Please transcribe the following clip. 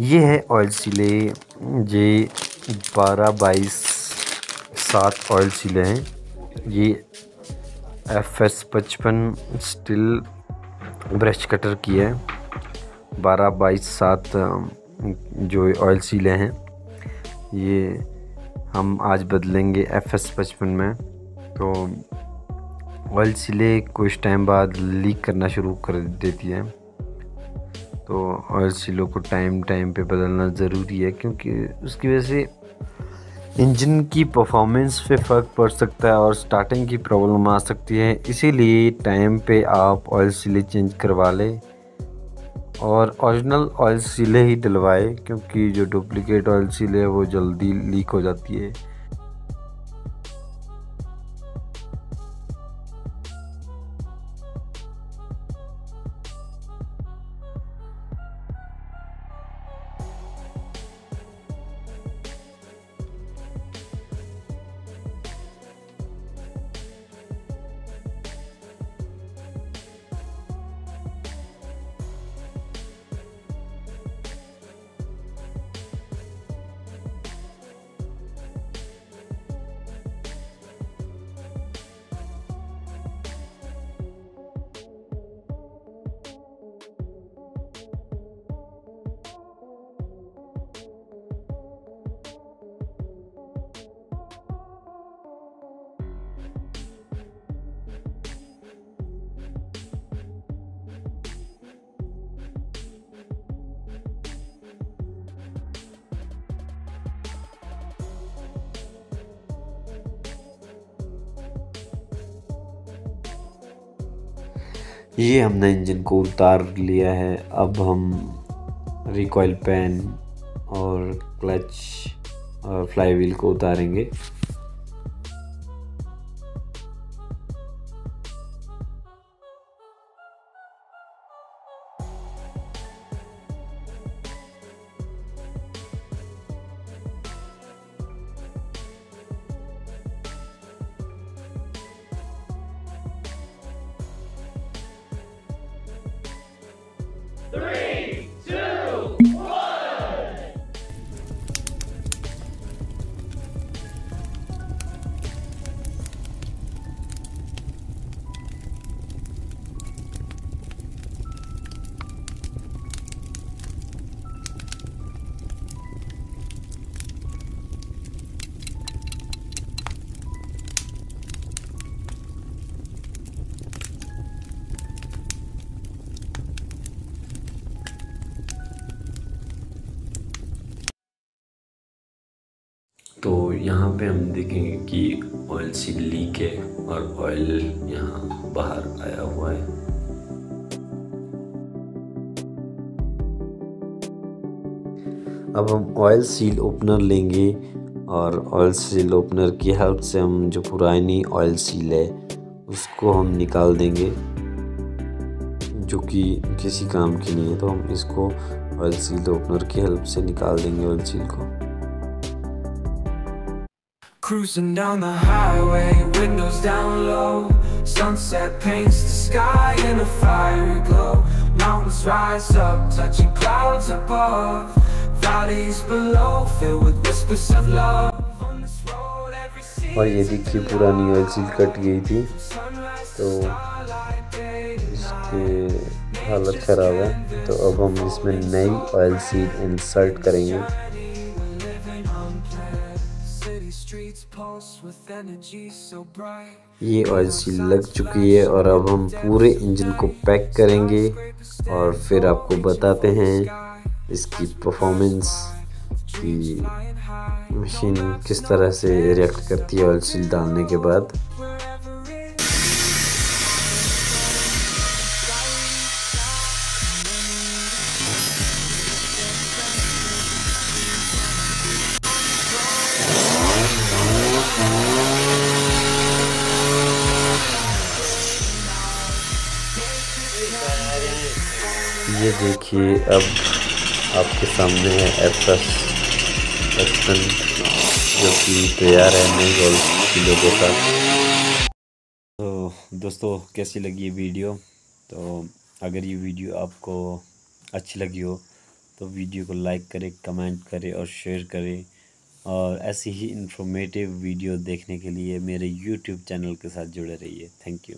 ये है ऑयल सिले। ये बारह बाईस सात ऑयल सिले हैं। ये एफ़ एस पचपन स्टिल ब्रश कटर की है। बारह बाईस सात जो ऑयल सीले हैं। ये हम आज बदलेंगे एफ़ एस पचपन में। तो ऑयल सीले कुछ टाइम बाद लीक करना शुरू कर देती है। तो ऑयल सीलों को टाइम टाइम पे बदलना ज़रूरी है, क्योंकि उसकी वजह से इंजन की परफॉर्मेंस पे फ़र्क पड़ सकता है और स्टार्टिंग की प्रॉब्लम आ सकती है। इसीलिए टाइम पे आप ऑयल सीले चेंज करवा लें और ओरिजिनल ऑयल सीले ही डलवाए, क्योंकि जो डुप्लीकेट ऑयल सीले है वो जल्दी लीक हो जाती है। ये हमने इंजन को उतार लिया है। अब हम रिकॉयल पैन और क्लच और फ्लाई व्हील को उतारेंगे। three. तो यहाँ पे हम देखेंगे कि ऑयल सी लीक है और ऑयल यहाँ बाहर आया हुआ है। अब हम ऑयल सील ओपनर लेंगे और ऑयल सील ओपनर की हेल्प से हम जो पुरानी ऑयल सील है, उसको हम निकाल देंगे, जो कि किसी काम की नहीं है तो हम इसको ऑयल सील ओपनर की हेल्प से निकाल देंगे ऑयल सील को। Cruising down the highway, windows down low Sunset paints the sky in a fiery glow Mountains rise up, touching clouds above Valleys below, filled with whispers of love और ये देखिए पुरानी oil seal cut गई थी तो इसकी हालत ख़राब है तो अब हम इसमें नई ऑयल सील इंसर्ट करेंगे ये ऑयल सील लग चुकी है और अब हम पूरे इंजन को पैक करेंगे और फिर आपको बताते हैं इसकी परफॉर्मेंस की मशीन किस तरह से रिएक्ट करती है ऑयल सील डालने के बाद। ये देखिए, अब आपके सामने है एस पचपन जो कि तैयार है नई गोल के साथ तो दोस्तों, कैसी लगी ये वीडियो? तो अगर ये वीडियो आपको अच्छी लगी हो तो वीडियो को लाइक करें कमेंट करें और शेयर करें। और ऐसी ही इन्फॉर्मेटिव वीडियो देखने के लिए मेरे यूट्यूब चैनल के साथ जुड़े रहिए। Thank you